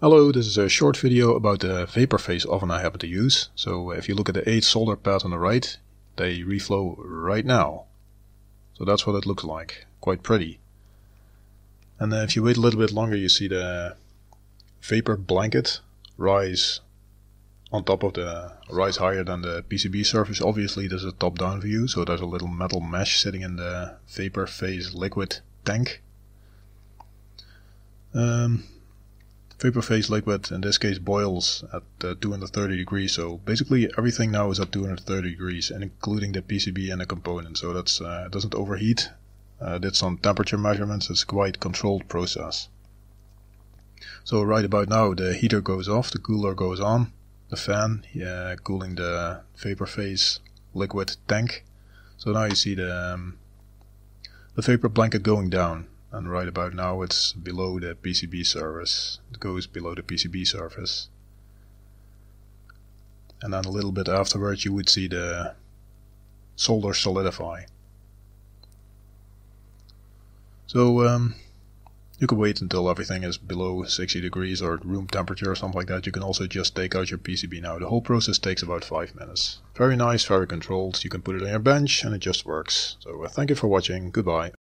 Hello, this is a short video about the vapor phase oven I happen to use. So if you look at the 8 solder pads on the right, they reflow right now. So that's what it looks like, quite pretty. And then if you wait a little bit longer you see the vapor blanket rise on top of the, rise higher than the PCB surface. Obviously there's a top down view, so there's a little metal mesh sitting in the vapor phase liquid tank. Um, vapor phase liquid in this case boils at uh, 230 degrees. So basically everything now is at 230 degrees and including the PCB and the component. So that's uh, it doesn't overheat. Uh, did some temperature measurements. It's quite controlled process. So right about now the heater goes off the cooler goes on the fan yeah, cooling the vapor phase liquid tank. So now you see the um, the vapor blanket going down and right about now it's below the PCB surface. It goes below the PCB surface. And then a little bit afterwards you would see the solder solidify. So um, you can wait until everything is below 60 degrees or room temperature or something like that. You can also just take out your PCB now. The whole process takes about 5 minutes. Very nice, very controlled. You can put it on your bench and it just works. So uh, thank you for watching. Goodbye.